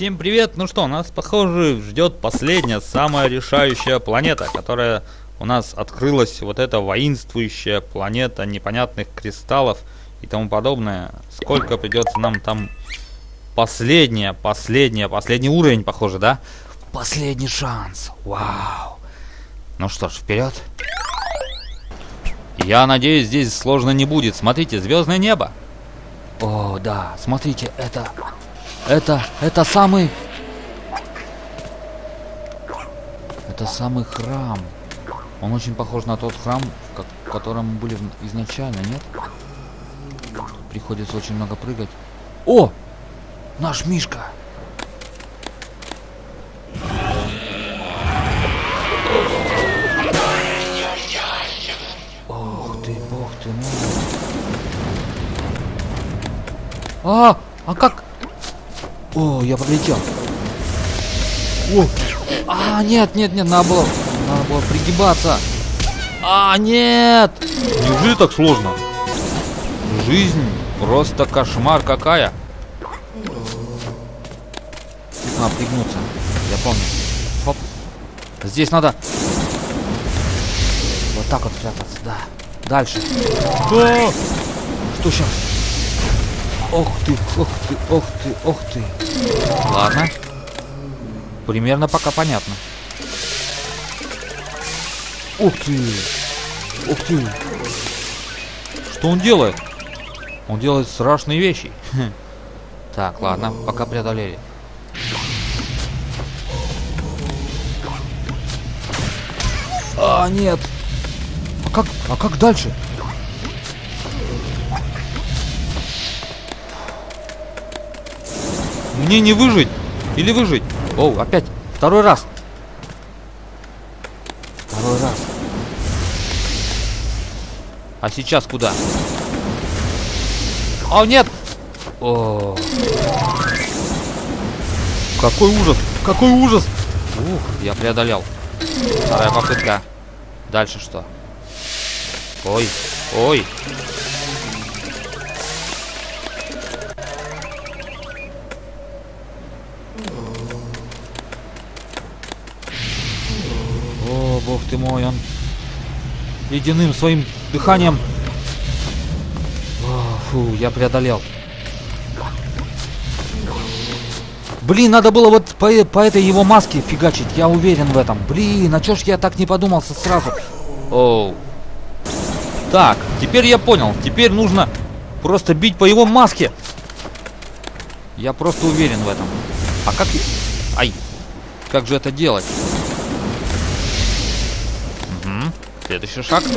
Всем привет! Ну что, нас, похоже, ждет последняя, самая решающая планета, которая у нас открылась, вот эта воинствующая планета непонятных кристаллов и тому подобное. Сколько придется нам там... Последняя, последняя, последний уровень, похоже, да? Последний шанс. Вау. Ну что ж, вперед. Я надеюсь, здесь сложно не будет. Смотрите, звездное небо. О, да, смотрите, это... Это... Это самый... Это самый храм. Он очень похож на тот храм, в котором мы были изначально, нет? Приходится очень много прыгать. О! Наш Мишка! Ох ты, бог ты мой. А, а как? О, я пролетел. О, а, нет, нет, нет, надо было, надо было пригибаться. А, нет! Неужели так сложно? Жизнь просто кошмар какая. Надо пригнуться, я помню. Хоп. Здесь надо вот так вот прятаться, да. Дальше. А! Что сейчас? Ох ты, ох ты, ох ты, ох ты. Ладно. Примерно пока понятно. Ух ты! Ух ты! Что он делает? Он делает страшные вещи. Так, ладно, пока преодолели. А, нет. А как, а как дальше? Мне не выжить? Или выжить? Оу, опять. Второй раз. Второй раз. А сейчас куда? О, нет! О. Какой ужас! Какой ужас! Ух, я преодолел. Вторая попытка. Дальше что? Ой, ой. Ты мой, он ледяным своим дыханием. Фу, я преодолел. Блин, надо было вот по, по этой его маске фигачить, я уверен в этом. Блин, а чё ж я так не подумался сразу? Оу. Так, теперь я понял. Теперь нужно просто бить по его маске. Я просто уверен в этом. А как... Ай. Как же это делать? Следующий шаг. Угу.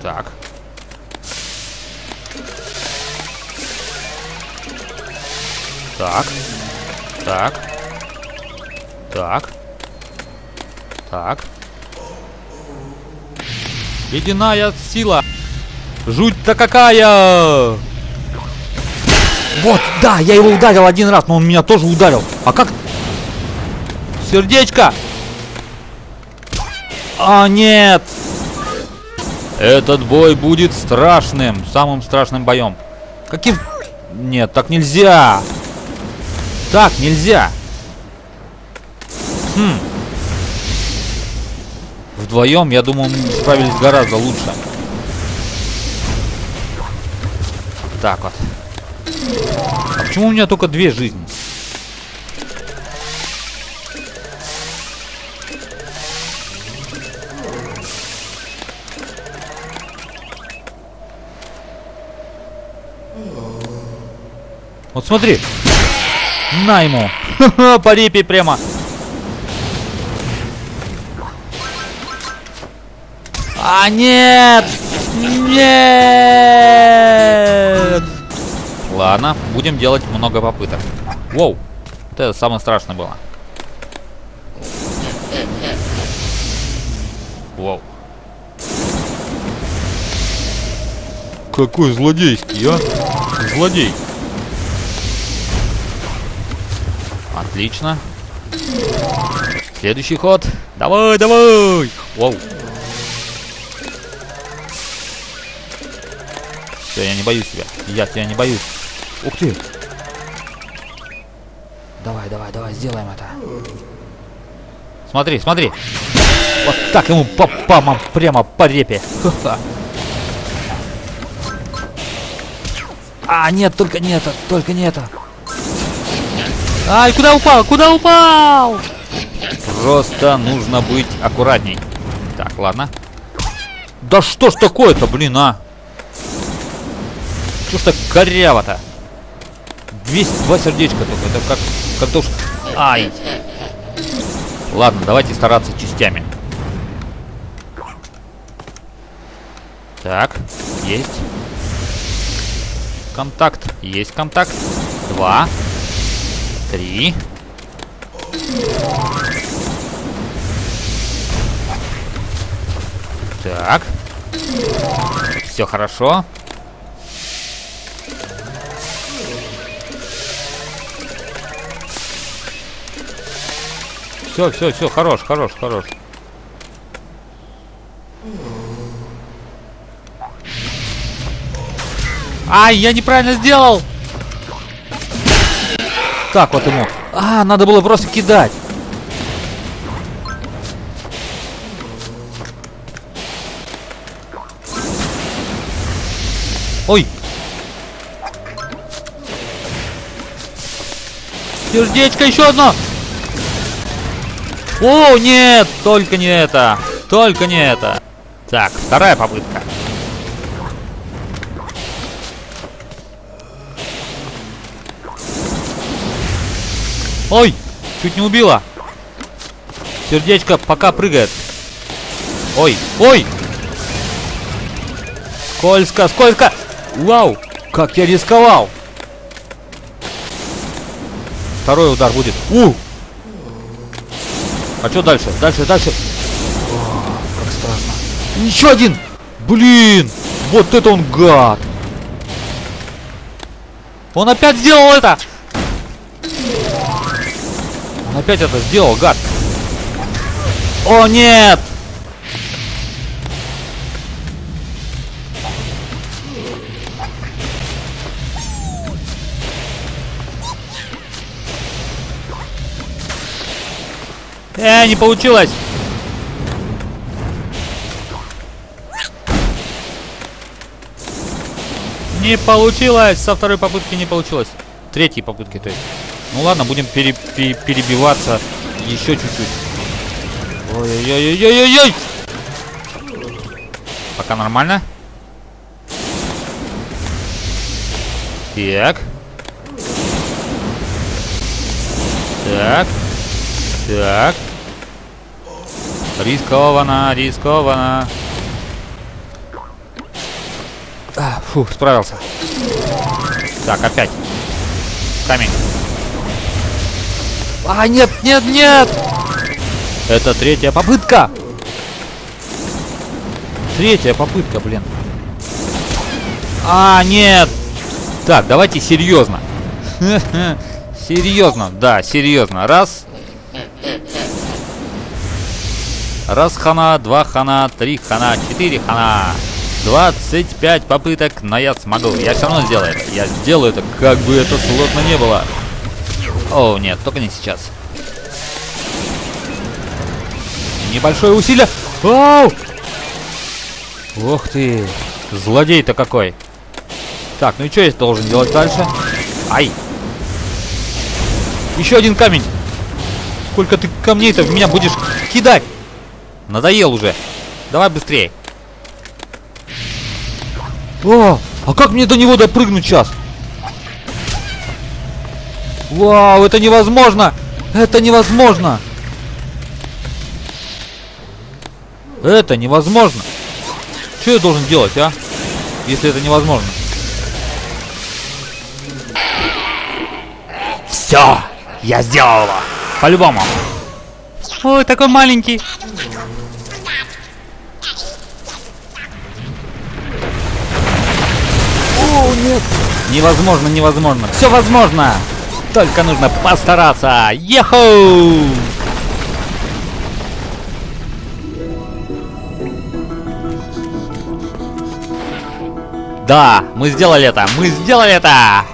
Так. Так. Так. Так. Так. Ледяная сила. Жуть-то какая! Вот, да, я его ударил один раз, но он меня тоже ударил. А как? Сердечко! А, нет! Этот бой будет страшным, самым страшным боем. Каким? Нет, так нельзя! Так нельзя! Хм. Вдвоем, я думаю, мы справились гораздо лучше. Так вот. Почему у меня только две жизни? Вот смотри. На ему. По репе прямо. А, нет! Нет! Ладно, будем делать много попыток. Воу! Вот это самое страшное было. Воу. Какой злодейский, а? Злодей. Отлично. Следующий ход. Давай, давай! Воу. Все, я не боюсь тебя. Я тебя не боюсь. Ух ты! Давай, давай, давай, сделаем это. Смотри, смотри. Вот так ему по памам прямо по репе. А, нет, только не это, только не это. Ай, куда упал? Куда упал? Просто нужно быть аккуратней. Так, ладно. Да что ж такое-то, блин, а? Что ж так коряво-то? 202 сердечка только. Это как картошка. Ай! Ладно, давайте стараться частями. Так, есть. Контакт. Есть контакт. Два. Три. Так. Все хорошо. Все, все, все, хорош, хорош, хорош. Ай, я неправильно сделал! Так, вот ему. А, надо было просто кидать. Ой! Сердечко еще одно! О, нет! Только не это! Только не это! Так, вторая попытка. Ой! Чуть не убила! Сердечко пока прыгает. Ой! Ой! Скользко, скользко! Вау! Как я рисковал! Второй удар будет. У! А что дальше? Дальше, дальше. О, как страшно. Еще один! Блин! Вот это он гад! Он опять сделал это! Он опять это сделал, гад! О, нет! Э, не получилось! Не получилось! Со второй попытки не получилось. Третьей попытки, то есть. Ну ладно, будем пере пере перебиваться еще чуть-чуть. Ой-ой-ой-ой-ой-ой! Пока нормально. Так. Так. Так. Рискованно, рискованно. А, фу, справился. Так, опять. Камень. А, нет, нет, нет! Это третья попытка! Третья попытка, блин. А, нет! Так, давайте серьезно. Серьезно, да, серьезно. Раз, Раз хана, два хана, три хана, четыре хана. 25 попыток, но я смогу. Я все равно сделаю это. Я сделаю это, как бы это сложно не было. О, нет, только не сейчас. Небольшое усилие. Оу! Ух ты! Злодей-то какой! Так, ну и что я должен делать дальше? Ай! Еще один камень! Сколько ты камней-то в меня будешь кидать? Надоел уже. Давай быстрее. О, а как мне до него допрыгнуть сейчас? Вау, это невозможно! Это невозможно! Это невозможно! Что я должен делать, а? Если это невозможно. Все! Я сделал его! По-любому! Ой, такой маленький! Нет! Невозможно, невозможно. Все возможно! Только нужно постараться. Еху! Да, мы сделали это! Мы сделали это!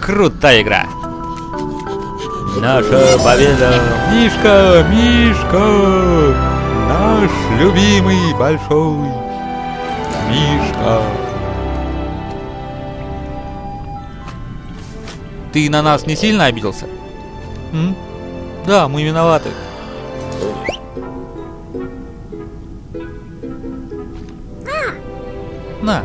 Крутая игра! Наша победа! Мишка! Мишка! Наш любимый большой Мишка! Ты на нас не сильно обиделся? М? Да, мы виноваты. На.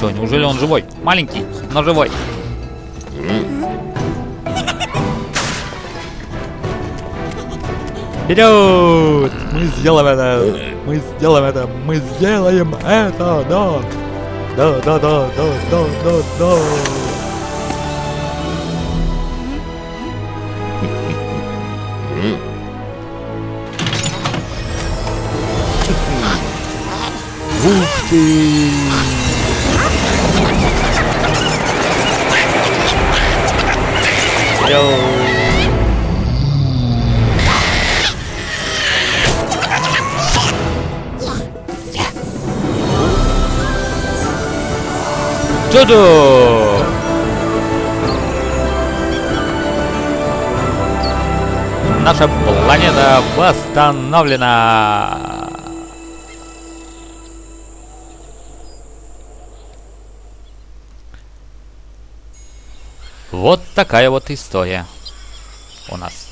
Чё, неужели он живой? Маленький, но живой. Вперед! Мы сделаем это! Мы сделаем это! Мы сделаем это! Да! Да, да, да, да, да, да, да! Ух ты! Вперед! Чудо! Наша планета восстановлена! Вот такая вот история у нас.